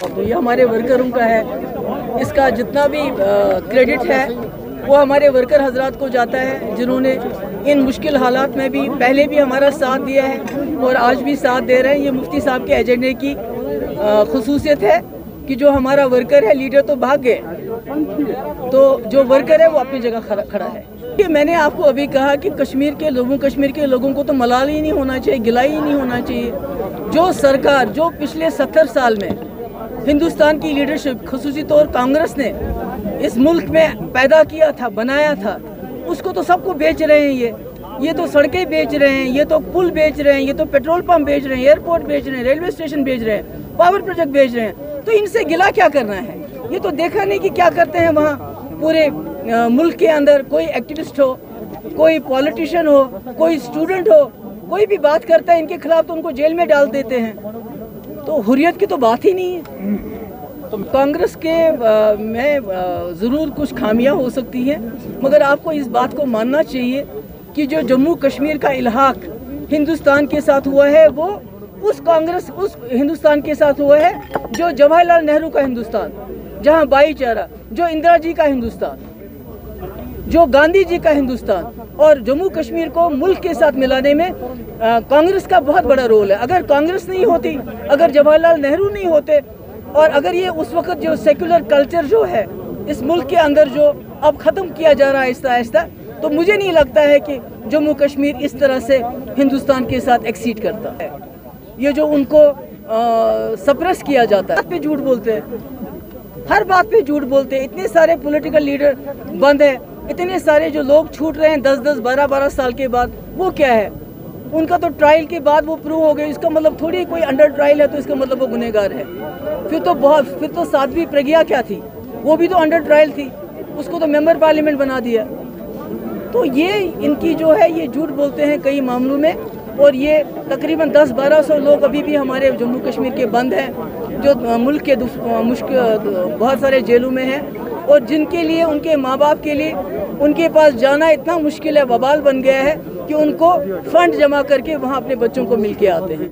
तो ये हमारे वर्करों का है। इसका जितना भी क्रेडिट है वो हमारे वर्कर हजरात को जाता है, जिन्होंने इन मुश्किल हालात में भी पहले भी हमारा साथ दिया है और आज भी साथ दे रहे हैं। ये मुफ्ती साहब के एजेंडे की खसूसियत है कि जो हमारा वर्कर है लीडर तो भाग गए। तो जो वर्कर है, वो अपनी जगह खड़ा है। कि मैंने आपको अभी कहा कि कश्मीर के लोगों, कश्मीर के लोगों को तो मलाल ही नहीं होना चाहिए, गिलाई ही नहीं होना चाहिए। जो सरकार, जो पिछले सत्तर साल में हिंदुस्तान की लीडरशिप खसूसी तौर कांग्रेस ने इस मुल्क में पैदा किया था, बनाया था। उसको तो सबको बेच रहे हैं ये। ये तो सड़कें बेच रहे हैं, ये तो पुल बेच रहे हैं, ये तो पेट्रोल पंप बेच रहे हैं, एयरपोर्ट बेच रहे हैं, रेलवे स्टेशन बेच रहे हैं, पावर प्रोजेक्ट बेच रहे हैं। तो इनसे गिला क्या करना है? ये तो देखा नहीं कि क्या करते हैं वहाँ पूरे मुल्क के अंदर। कोई एक्टिविस्ट हो, कोई पॉलिटिशियन हो, कोई स्टूडेंट हो, कोई भी बात करता है, इनके खिलाफ तो उनको जेल में डाल देते हैं। तो हुरियत की तो बात ही नहीं है। तो कांग्रेस के में ज़रूर कुछ खामियाँ हो सकती हैं, मगर आपको इस बात को मानना चाहिए कि जो जम्मू कश्मीर का इलाहाक हिंदुस्तान के साथ हुआ है, वो उस कांग्रेस, उस हिंदुस्तान के साथ हुआ है, जो जवाहरलाल नेहरू का हिंदुस्तान, जहाँ भाईचारा, जो इंदिरा जी का हिंदुस्तान, जो गांधी जी का हिंदुस्तान और जम्मू कश्मीर को मुल्क के साथ मिलाने में कांग्रेस का बहुत बड़ा रोल है। अगर कांग्रेस नहीं होती, अगर जवाहरलाल नेहरू नहीं होते और अगर ये उस वक्त जो सेकुलर कल्चर जो है, इस मुल्क के अंदर जो अब ख़त्म किया जा रहा है आहिस्ता आहिस्ता तो मुझे नहीं लगता है कि जम्मू कश्मीर इस तरह से हिंदुस्तान के साथ एक्सीड करता है। ये जो उनको सप्रेस किया जाता है पे झूठ बोलते हैं। हर बात पे झूठ बोलते हैं। इतने सारे पॉलिटिकल लीडर बंद है। इतने सारे जो लोग छूट रहे हैं दस दस बारह बारह साल के बाद, वो क्या है? उनका तो ट्रायल के बाद वो प्रूव हो गए, इसका मतलब थोड़ी कोई अंडर ट्रायल है तो इसका मतलब वो गुनेगार है। फिर तो बहुत, फिर तो साध्वी प्रज्ञा क्या थी? वो भी तो अंडर ट्रायल थी, उसको तो मेंबर पार्लियामेंट बना दिया। तो ये इनकी जो है, ये झूठ बोलते हैं कई मामलों में, और ये तकरीबन 10-12 सौ लोग अभी भी हमारे जम्मू कश्मीर के बंद हैं। जो मुल्क के मुश्किल बहुत सारे जेलों में हैं और जिनके लिए, उनके माँ बाप के लिए, उनके पास जाना इतना मुश्किल है बबाल बन गया है कि उनको फंड जमा करके वहाँ अपने बच्चों को मिल के आते हैं।